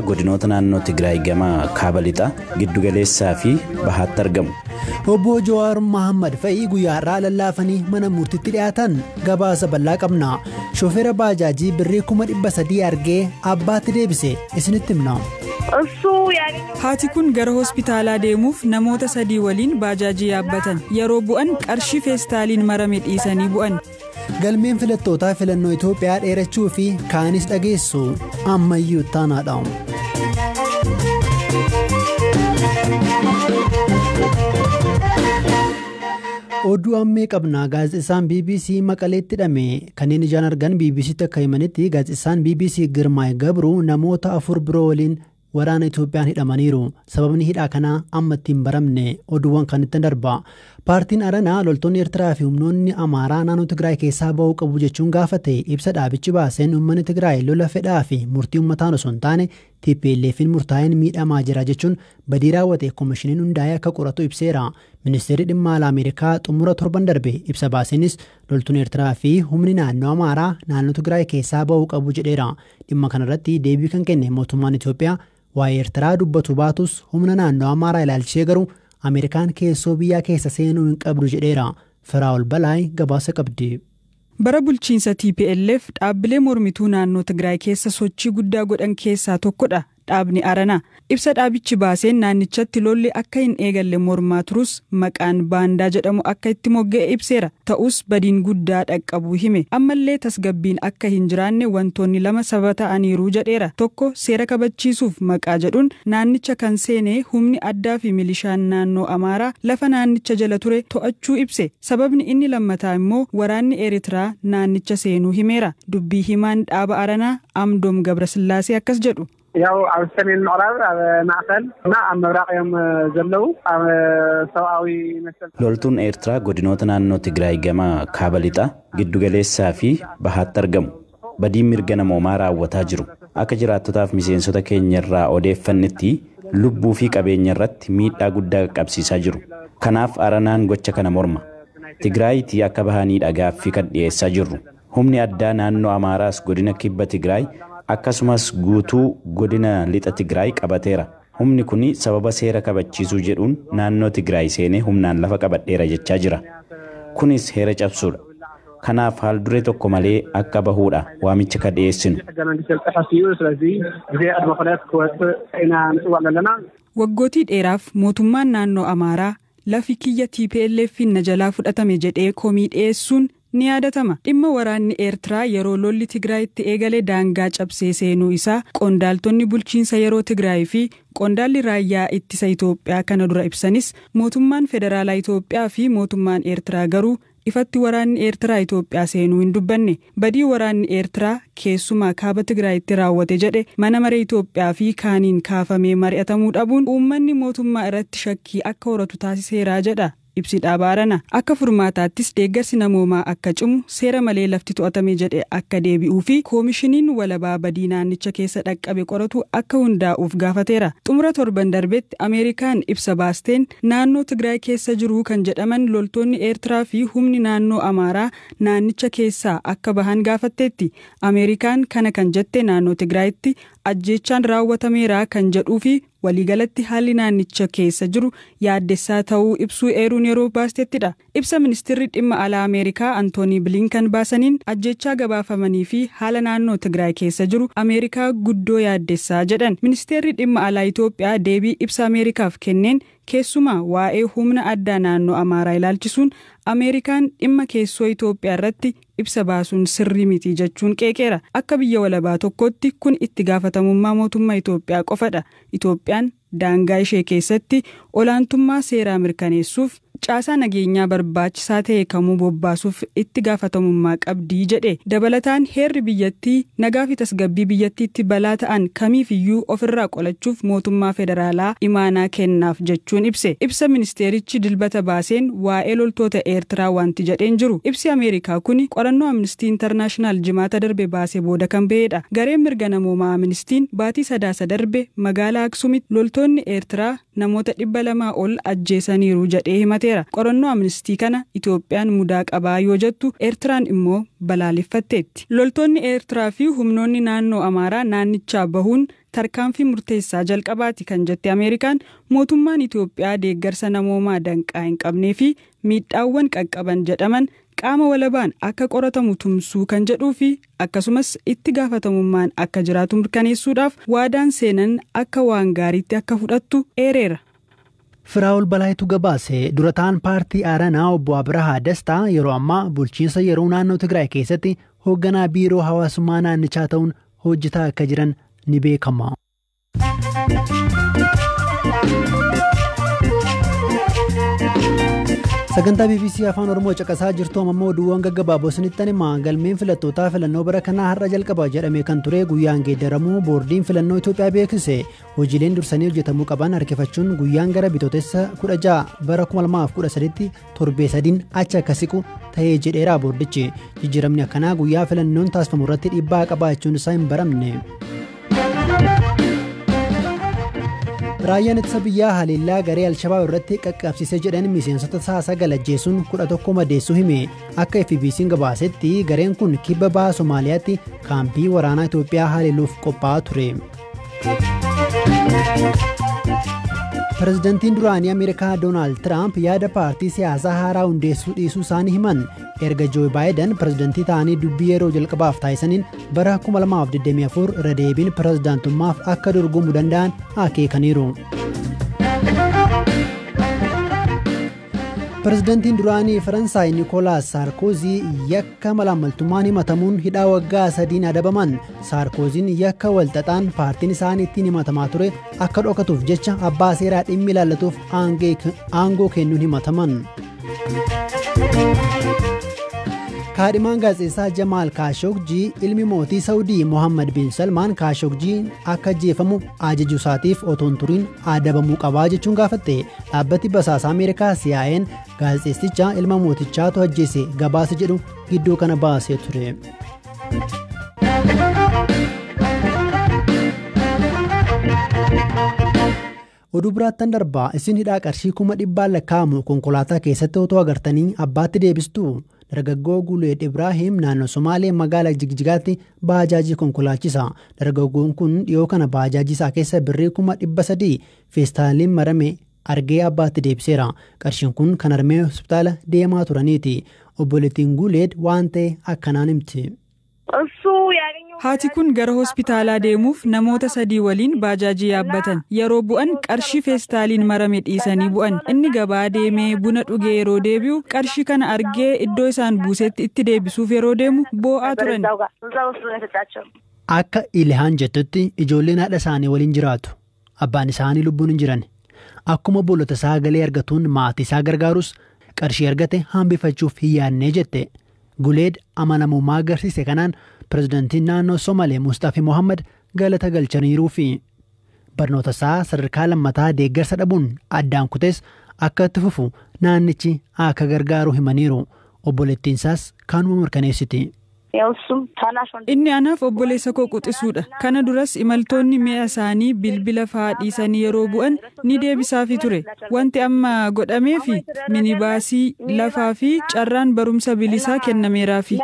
godinoota naannoo Tigraay gama kaaba lixaa giddugaleessaa fi bahaatti argamu. Obbo Jawaar Mohaammed fa'ii guyyaa har'aa lallaafanii mana murtiitti dhiyaatan gabaasa bal'aa qabna. Shofeera baajaajii birrii kuma dhibba sadii argee abbaatti deebise isinitti himna. Haati kun gara hospitaalaa deemuuf namoota sadii waliin baajaajii yaabbatan yeroo bu'an qarshii feestaaliin marame dhiisanii bu'an. Galmeen filattootaa filannoo Itoophiyaa dheerachuu fi kaanis dhageessu ammayyuu taanaadha. Oduu ammee qabna gaazexeessaan BBC maqaleetti hidhame kanneen ijaan argan BBCtti akka himanitti gaazexeessaan BBC Girmaay Gabruu namoota afur biroo waliin waraana Itoophiyaan hidhamaniiru. Sababni hidhaa kanaa amma ittiin baramne. Oduuwwan kan ittiin darba paartiin aranaa loltoonni eertiraa fi humnoonni amaaraa naannoo tigraay keessaa ba'uu qabu jechuun gaafate ibsa dhaabichi baaseen uummanni tigraay lola fedhaa fi murtii uummataan osoo hin taane TPLF'n murtaa'een miidhamaa jira jechuun badii raawwate koomishiniin hundaa'ee akka qoratu ibseera. Ministeerri dhimma alaa ameerikaa xumura torban darbe ibsa baaseenis loltuun eertiraa fi humni naannoo amaaraa naannoo tigraay keessaa ba'uu qabu jedheera. Dhimma kanarratti deebii kan kenne mootummaan Itoophiyaa waa'ee eertiraa dubbatu baatus humna naannoo amaaraa ilaalchee garuu ameerikaan keessoo biyyaa keessa seenuu hin qabdu jedheera firaa'ol balaay gabaasa qabdi. bara bulchiinsa tplf dhaabbilee mormituu naannoo tigraay keessa sochii guddaa godhan keessaa tokkodha dhaabni aranaa ibsa dhaabichi baaseen naannichatti lolli akka hin eegalle mormaa turus maqaan baandaa jedhamu akka itti mogga'e ibseera. Ta'us badiin guddaa dhaqqabuu hime. Ammallee tasgabbiin akka hin jiraanne wantoonni lama sababa ta'aniiru jedheera. Tokko seera kabachiisuuf maqaa jedhuun naannicha kan seenee humni addaa fi milishaan naannoo amaaraa lafa naannicha jala ture to'achuu ibse. Sababni inni lammataa immoo waraanni eeritiraa naannicha seenuu himeera. Dubbii himaan dhaaba aranaa amdoom gabrasillaasee akkas jedhu. ያው ኣብ ሰሜን ምዕራብ ኣብ ማእከል እና ኣብ ምብራቅ እዮም ዘለው ኣብ ሰብኣዊ መሰል loltuun eertiraa godinoota naannoo tigraay gama kaaba lixaa giddugaleessaa fi bahaatti argamu badii mirga namoomaa raawwataa jiru akka jiraattotaaf miseensota keenya irraa odeeffannetti lubbuu fi qabeenya irratti miidhaa guddaa qaqqabsiisaa jiru kanaaf aranaan gocha kana morma tigraayitii akka bahanii dhagaaffii kan dhiyeessaa jirru humni addaa naannoo amaaraas godina kibba tigraay akkasumas guutuu godina lixa Tigraay qabateera. Humni kun sababa seera kabachiisuu jedhuun naannoo Tigraay seenee humnaan lafa qabadheera jechaa jira. Kunis heera cabsuudha. Kanaaf haal duree tokko malee akka bahuudha waamicha ka dhiyeessinu. Waggootii dheeraaf mootummaan naannoo Amaaraa lafi kiyya TPLF na jalaa fudhatame jedhee komii dhiyeessuun ni yaadatama. Dhimma waraanni eertiraa yeroo lolli tigraayitti eegale daangaa cabsee seenuu isaa qondaaltonni bulchiinsa yeroo tigraay fi qondaalli raayyaa ittisa itoophiyaa kana dura ibsanis mootummaan federaalaa itoophiyaa fi mootummaan eertiraa garuu ifatti waraanni eertiraa itoophiyaa seenuu hin dubbanne. Badii waraanni eertiraa keessumaa kaaba tigraayitti raawwate jedhe mana maree itoophiyaa fi kaaniin kaafamee mari'atamuu dhabuun uummanni mootummaa irratti shakkii akka horatu taasiseeraa jedha ibsi dhaabaarana akka furmaataattis deeggarsi namoomaa akka cimu seera malee lafti to'atame jedhe akka deebi'uu fi koomishiniin walabaa badii naannicha keessa dhaqqabe qoratu akka hundaa'uuf gaafateera. Xumura torban darbetti ameerikaan ibsa baasteen naannoo tigraay keessa jiruu kan jedhaman loltoonni eertiraa fi humni naannoo amaaraa naannicha keessaa akka bahan gaafatteetti ameerikaan kana kan jette naannoo tigraayitti ajjeechaan raawwatameera kan jedhuu fi waliigalatti haalli naannicha keessa jiru yaaddessaa ta'uu ibsuu eeruun yeroo baastettidha. Ibsa ministeerri dhimma alaa ameerikaa antoonii bilinkan baasaniin ajjeechaa gabaafamanii fi haala naannoo tigraay keessa jiru ameerikaa guddoo yaaddessaa jedhan. Ministeerri dhimma alaa itoophiyaa deebii ibsa ameerikaaf kenneen keessumaa waa'ee humna addaa naannoo amaaraa ilaalchisuun ameerikaan dhimma keessoo itoophiyaa irratti ibsa baasuun sirrii miti jechuun qeeqeera. Akka biyya walabaa tokkotti kun itti gaafatamummaa mootummaa itoophiyaa qofadha. Itoophiyaan daangaa ishee keessatti olaantummaa seeraa mirkaneessuuf caasaa nageenyaa barbaachisaa ta'e kamuu bobbaasuuf itti gaafatamummaa qabdii jedhe. Dabalataan heerri biyyattii nagaa fi tasgabbii biyyattiitti balaa ta'an kamiifiyyuu ofirraa qolachuuf mootummaa federaalaa imaanaa kennaaf jechuun ibse. Ibsa ministeerichi dilbata baaseen waa'ee loltoota eertiraa wanti jedheen jiru. Ibsi ameerikaa kun qorannoo amnistii intarnaashinaal jimaata darbe baasee booda kan ba'edha gareen mirga namoomaa amnistiin baatii sadaasa darbe magaalaa aksumitti loltoonni eertiraa namoota dhibba lamaa ol ajjeesaniiru jedhee himateera. Qorannoo amnistii kana itoophiyaan mudaa qabaa yoo jettu eertiraan immoo balaaleffatteetti. Loltoonni eertiraa fi humnoonni naannoo amaaraa naannichaa bahuun tarkaanfii murteessaa jalqabaati kan jette ameerikaan mootummaan itiyoophiyaa deeggarsa namoomaa danqaa hin qabnee fi miidhaawwan qaqqaban jedhaman qaama walabaan akka qoratamu tumsuu kan jedhuu fi akkasumas itti gaafatamummaan akka jiraatu mirkaneessuudhaaf waadaan seenan akka waan gaariitti akka fudhattu eereera. Firaa'ol Balaayitu gabaase durataan paartii Aaranaa obbo Abrahaa Dastaa yeroo ammaa bulchiinsa yeroo naannoo Tigraay keessatti hoogganaa biiroo hawaasummaa naannichaa ta'uun hojjetaa akka jiran ni beekama. sagantaa bbc afaan oromoo caqasaa jirtu ammoo oduuwwan gaggabaaboo isinitti hima galmeen filattootaa filannoo bara kanaa har'a jalqaba jedhame kan ture guyyaan geeddaramuu boordiin filannoo itoophiyaa beeksise hojiileen dursanii hojjetamuu qaban harkifachuun guyyaan gara bitootessa 16 bara 2013tti torbee sadiin achi akka siqu ta'ee jedheera boordichi jijjiiramni akkanaa guyyaa filannoon taasifamu irratti dhiibbaa qabaachuun isaa hin baramne. Raayyaan ittisa biyyaa haleellaa garee alshabaab irratti qaqqabsiise jedhan miseensota isaa sagal ajjeesuun kudha tokko madeessuu hime akka fbc'n gabaasetti gareen kun kibba baha somaaliyaatti kaampii waraanaa itoophiyaa haleeluuf qophaa'aa ture. Pirezidantiin duraanii ameerikaa doonaald tiraamp yaada paartii siyaasaa haaraa hundeessuu dhiisuu isaanii himan erga joo baayiden pirezidantii ta'anii dubbii yeroo jalqabaaf taasisaniin bara 2024 irra deebiin pirezidaantummaaf akka dorgomuu danda'an akeekaniiru. Pirezidantiin duraanii faransaay niikoolaas saarkoozii yakka malaamaltummaan himatamuun hidhaa waggaa sadiin adabaman saarkooziin yakka walxaxaan paartiin isaanii ittiin himatamaa ture akka dhokatuuf jecha abbaa seeraa dhimmi ilaallatuuf aangoo kennuun himataman. Kaadhimaan gaazexeessaa jamaal kaashogjii ilmi mootii saawudii mohammad bin salmaan kaashogjiin akka ajjeefamu ajajuu isaatiif otoon turiin adabamuu qabaa jechuun gaafatte dhaabbati basaasaa ameerikaa siyaa'een gaazexeessicha ilma mootichaatu ajjeese gabaasa jedhu gidduu kana baasee ture. oduu biraattan darbaa isin hidhaa qarshii kuma dhibbaan lakkaa'amu konkolaataa keessatti otoo agartanii abbaatti deebistu dargaggoo guleed ibraahim naannoo somaalee magaalaa jigjigaatti baajaajii konkolaachisa. Dargaggoon kun dhiyoo kana baajaajii isaa keessa birrii kuma dhibba sadii feestaaliin marame argee abbaatti deebiseera. Qarshiin kun kan harmee hospitaala deemaa turaniiti. Obboleettiin guleed waan ta'e akkanaan himti. Haati kun gara hospitaalaa deemuuf namoota sadii waliin baajaajii yaabbatan yeroo bu'an qarshii feestaaliin marame dhiisanii bu'an inni gabaa deemee buna dhugee yeroo deebi'u qarshii kana argee iddoo isaan buusetti itti deebisuuf yeroo deemu boo'aa turan. Akka Ilihaan jettutti ijoolleen haadha isaanii waliin jiraatu. Abbaan isaanii lubbuun hin jiran. Akkuma bolota isaa galee argatuun maatii isaa gargaarus qarshii argate hambifachuuf hin yaadnee jette. Guleed amanamummaa agarsiise kanaan pirezidantiin naannoo Somalee Mustaafi Mohammad galata galchaniiruu fi barnoota isaa sadarkaa lammataa deeggarsa dhabuun addaan kutees akka itti fufu naannichi akka gargaaru himaniiru. Obboleettiin isaas kanuma mirkaneessiti. Inni anaaf obboleessa koo quxisuudha. Kana duras imaltoonni mi'a isaanii bilbila fa'aa dhiisanii yeroo bu'an ni deebisaafi ture. Wanti amma godhameefi minibaasii lafaa fi carraan barumsa bilisaa kennameeraafi.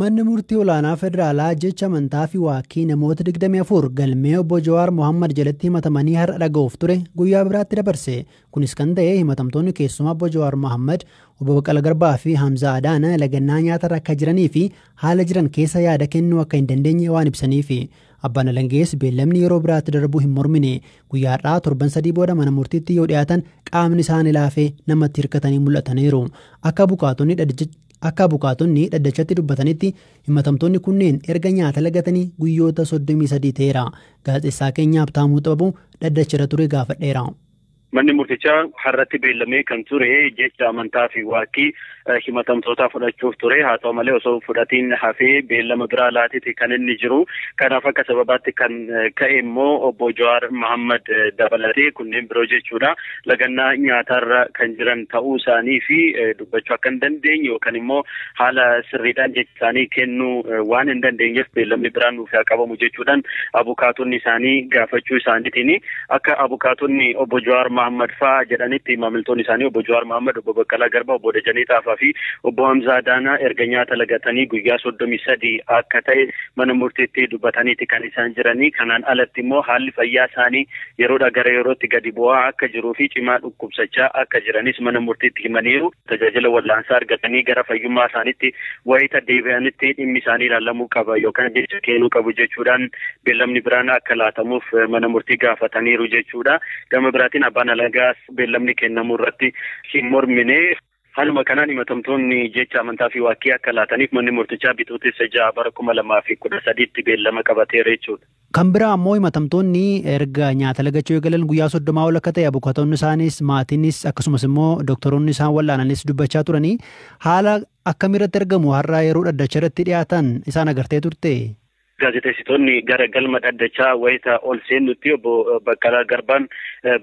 Manni murtii olaanaa federaalaa jecha amantaa fi waaqii namoota 24 galmee obbo Jawaar Mohammad jalatti himatamanii har'a dhaga'uuf ture guyyaa biraatti dabarse. Kunis kan ta'e himatamtoonni keessumaa obbo Jawaar Mohammad obbo Baqqala Garbaa fi Hamza Adaana lagannaa nyaatarra akka jiranii fi haala jiran keessa yaada kennuu akka hin dandeenye waan ibsaniif abbaan alangees beellamni yeroo biraatti darbuu hin mormine. Guyyaadhaa torban sadii booda mana murtiitti yoo dhiyaatan qaamni isaanii laafee namatti hirkatanii mul'ataniiru. Akka bukaatonni akka bukaatonni dhaddachatti dubbatanitti himatamtoonni kunneen erga nyaata lagatanii guyyoota 33 ta'eera gaazexeessaa keenya Habtaamuu Xababuu dhaddachirra ture gaafadheera. Manni murtichaa har'atti beellamee kan ture jecha amantaa fi waaqii himatamtoota fudhachuuf ture. Haa ta'u malee osoo fudhatiin hafee beellama biraa laatiti kan inni jiru. Kanaaf akka sababaatti kan ka'e immoo obbo Jawaar Mahammad dabalatee kunneen biroo jechuudha. Lagannaa nyaatarra kan jiran ta'uu isaanii fi dubbachuu akka hin dandeenye yookaan immoo haala sirriidhaan jecha isaanii kennuu waan hin dandeenyeef beellamni biraan nuuf haa qabamu jechuudhaan abukaatonni isaanii gaafachuu isaaniitiin. Akka abukaatonni obbo Jawaar Mahammad faa jedhanitti maamiltoonni isaanii obbo Jawaar Mahammad, obbo Baqqalaa Garba, obbo Dajanee Xaafaa fi obbo Hamzaa Daanaa erga nyaata lagatanii guyyaa soddomii sadii akka ta'e mana murtiitti dubbataniiti kan isaan jiranii. Kanaan alatti immoo haalli fayyaa isaanii yeroodha gara yerootti gadi bu'aa akka jiruu fi cimaa dhukkubsachaa akka jiranis mana murtiitti himaniiru. Tajaajila wallaansaa argatanii gara fayyummaa isaaniitti wayita deebi'anitti dhimmi isaanii ilaalamuu qaba yookaan jecha kennuu qabu jechuudhaan beellamni biraan akka laatamuuf mana murtii gaafataniiru jechuudha. Gama biraatiin abbaan alagaas beellamni kennamuu irratti hin mormine. Haaluma kanaan himatamtoonni jecha amantaa fi waaqii akka laataniif manni murtichaa bitootessa ja'a bara kuma lamaa fi kudha sadiitti beellama qabateera jechuudha. Kan biraa ammoo himatamtoonni erga nyaata lagachuu eegalan guyyaa soddomaa ol akka ta'e abukaatonni isaanis maatiinis akkasumas immoo doktoroonni isaan wallaananis dubbachaa turanii haala akkamiirratti argamu har'a yeroo dhaddacha irratti dhiyaatan isaan agartee turte. Gaazexeessitoonni gara galma dhaddachaa wayita ol seennutti obbo Baqqalaa Garbaan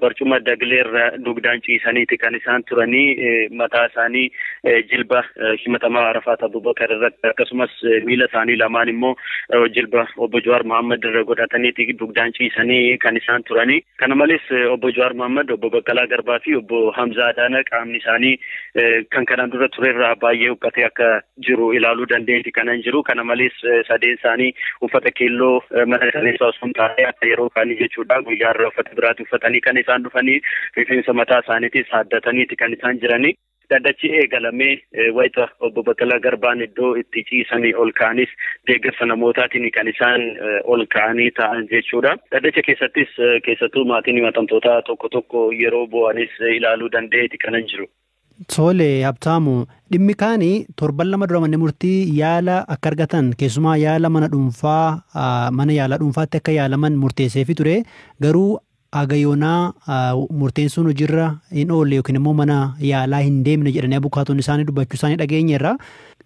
barcuma dagleerra dugdaan ciisaniiti kan isaan turanii mataa isaanii jilba himatamaa Arafaat Abubakar irratti akkasumas miila isaanii lamaan immoo jilba obbo Jawaar Mohaammed irra godhataniiti dugdaan ciisanii kan isaan turanii. Kana malees obbo Jawaar Mohaammed, obbo Baqqalaa Garbaa fi obbo Hamzaa Adaana qaamni isaanii kan kanaan dura turerraa baay'ee huqqatee akka jiru ilaaluu dandeetti kanan jiru. Kana malees sadeen isaanii uffata keelloo mana sirreessaa osoo hin taane akka yeroo kaanii jechuudha guyyaa irraa uffata biraatti uffatanii kan isaan dhufanii rifeensa mataa isaaniitis haaddataniiti kan isaan jiranii. Dhaddachi eegalamee wayita obbo Baqqalaa Garbaan iddoo itti ciisanii ol ka'anis deeggarsa namootaatiin kan isaan ol ka'anii ta'an jechuudha. Dhaddacha keessattis keessattuu maatiin himatamtootaa tokko tokko yeroo bu'anis ilaaluu danda'eeti kanan jiru. Tole Habtaamu dhimmi kaanii torban lama dura manni murtii yaala akka argatan keessumaa yaala mana dhuunfaa mana yaalaa dhuunfaatti akka yaalaman murteesseefi ture. Garuu agayoonaa murteen sun hojiirra hin oolle yookiin immoo mana yaalaa hin deemne jedhanii abukaatonni isaanii dubbachuu isaanii dhageenyeerra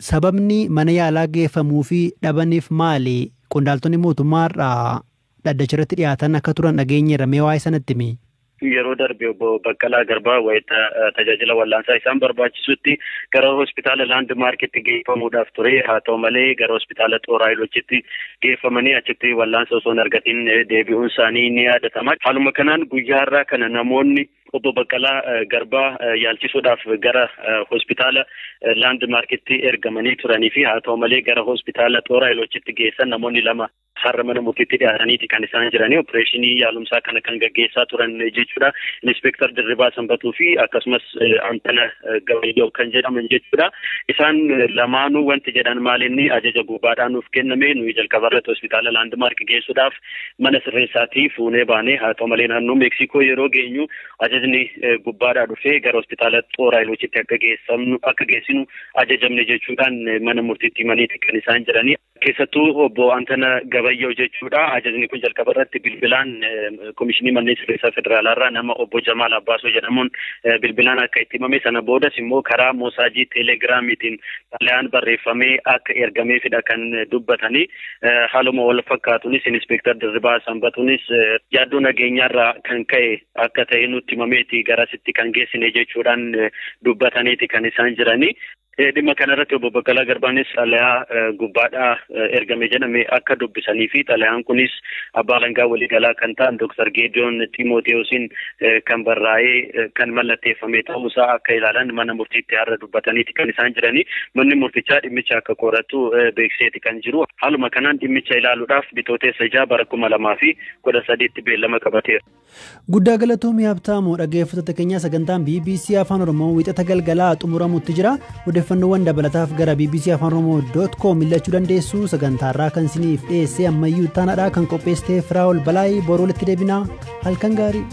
sababni mana yaalaa geeffamuu fi dhabaniif maali? Qondaaltonni mootummaarraa dhaddacha irratti dhiyaatan akka turan dhageenyeerra mee waa'ee sanatti himi. Yeroo darbe obbo Baqqalaa Garbaa wayita tajaajila wallaansaa isaan barbaachisutti gara hospitaala laand maarkitti geeffamuudhaaf ture haa ta'u malee gara hospitaala xooraayilochitti geeffamanii achitti wallaansa osoo hin argatiin deebi'uun isaanii ni yaadatama. Haaluma kanaan guyyaarraa kana namoonni obbo Baqqalaa Garbaa yaalchisuudhaaf gara hospitaala laand maarkitti ergamanii turanii fi haa ta'u malee gara hospitaala xooraayilochitti geessan namoonni lama har'a mana murtiitti dhiyaataniiti kan isaan jiranii opereeshinii yaalumsaa kana kan gaggeessaa turan jechuudha. Inspektar Dirribaa Sanbatuu fi akkasumas Antana Gabayyoo kan jedhaman jechuudha. Isaan lamaanuu wanti jedhan maalinni ajaja gubbaadhaan nuuf kenname nuyi jalqabarratti hospitaala laandmaark geessuudhaaf mana sirreessaatii fuunee baanee haa ta'u malee naannoo Meeksikoo yeroo geenyu ajajni gubbaadhaa dhufee gara hospitaala akka geessamnu akka geessinu ajajamne jechuudhaan mana murtiitti himaniiti kan isaan jiranii. Keessattuu obbo Antana Gabayyoo jechuudha. Ajajni kun jalqaba irratti bilbilaan komishinii manneen sirreessaa federaalaarraa nama obbo Jamaal Abbaasoo jedhamuun bilbilaan akka itti himame sana boodas immoo karaa moosaajii teelegiraamiitiin xalayaan barreeffamee akka ergameefidha kan dubbatanii. Haaluma wal fakkaatunis inspektar Dirribaa Sanbatuunis yaaddoo nageenyaarraa kan ka'e akka ta'e nutti himameeti garasitti kan geessine jechuudhaan dubbataniiti kan isaan jiranii. Dhimma kanarratti obbo Baqqalaa Garbaanis xalayaa gubbaadhaa ergame jedhame akka dubbisanii fi xalayaan kunis abbaa alangaa waliigalaa kan ta'an Dr. Geediyoon Ximooteyoosiin kan barraa'ee kan mallatteeffame ta'uusaa akka ilaalan mana murtiitti har'a dubbataniiti kan isaan jiranii. Manni murtichaa dhimmicha akka qoratu beekseeti kan jiru. Haaluma kanaan dhimmicha ilaaluudhaaf bitooteessa ijaa bara kuma lamaa fi kudha sadiitti beellama qabateera. Guddaa galatoomii Habtaamoo dhaggeeffattoota keenyaa sagantaan BBC Afaan Oromoo wiixata galgalaa xumuramutti jira. Odeeffannoowwan dabalataaf gara bbc afaan oromoo dot com illachuu dandeessu sagantaarraa kan isiniif dhiyeessee ammayyuu taanaadha kan qopheessitee firaa'ol balaayii boroo walitti deebinaa halkan gaarii.